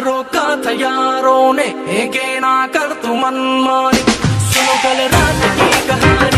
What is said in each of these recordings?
रोका था यारों ने गेना कर तू मन मारी सुनो कल रात की कहानी।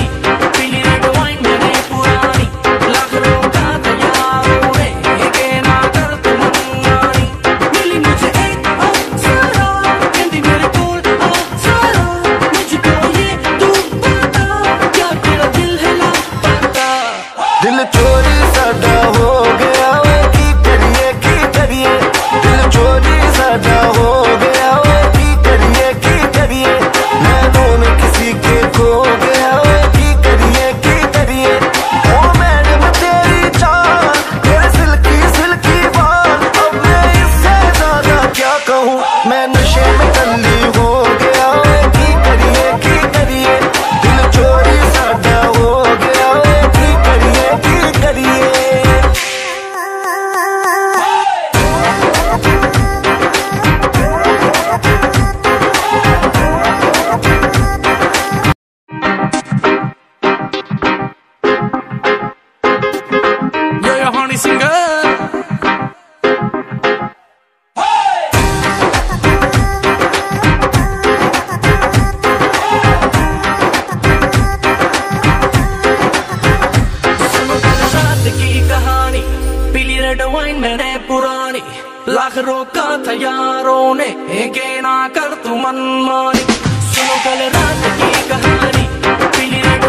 साथ ने के ना कर तू मनमानी। सुनो कल रात की कहानी पीली रेड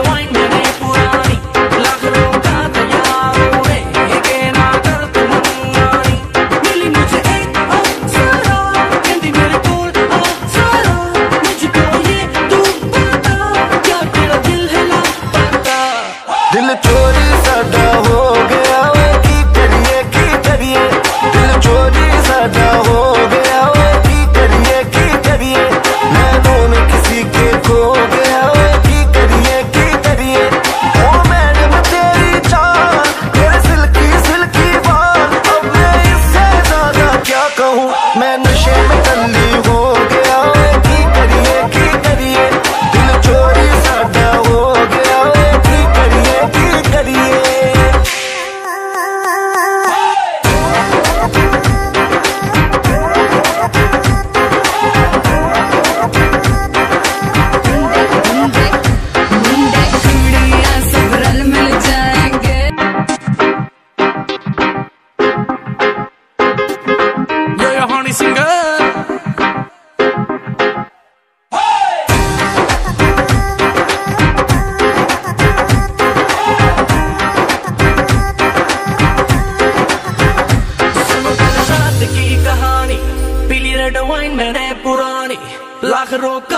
पुरानी। लाख लोग Rock,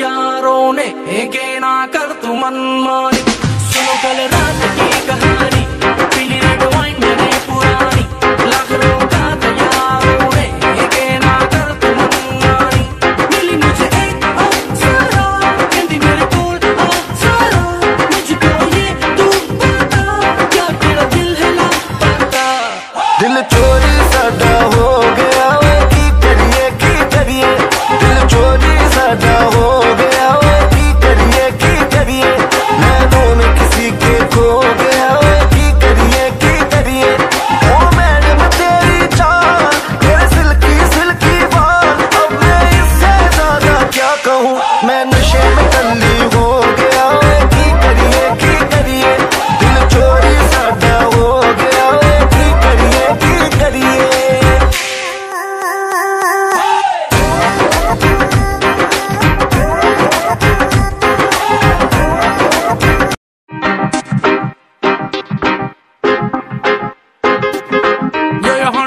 यारों ने के ना कर तुम मन मनमानी। सुनो कल रात की कहानी।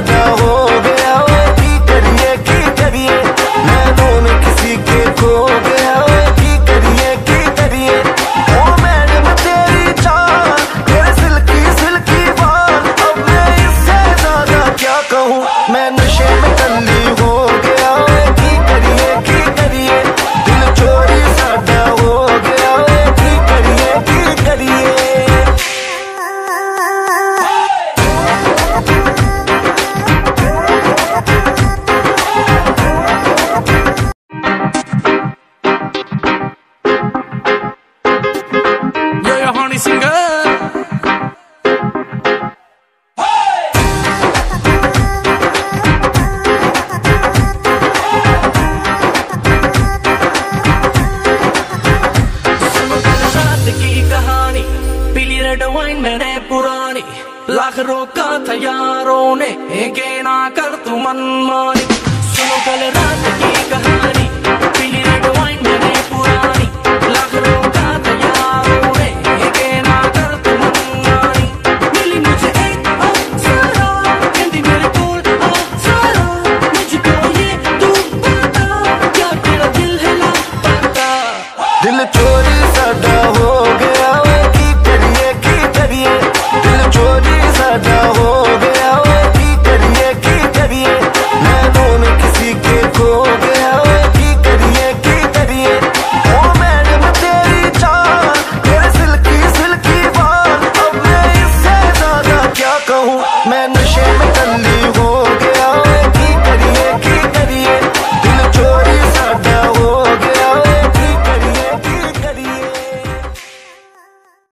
न हो रोका था यारों ने के ना कर तू मन सुनो कल रात की कहानी पीली रेड वाइन बने पुरानी। लख रोका था ने के ना कर तू मन मिली मुझे एक अप्सरा कहती मेरे कोल अप्सरा। मुझको ये तू बता क्या तेरा दिल है लापता? दिल चोरी सदा हो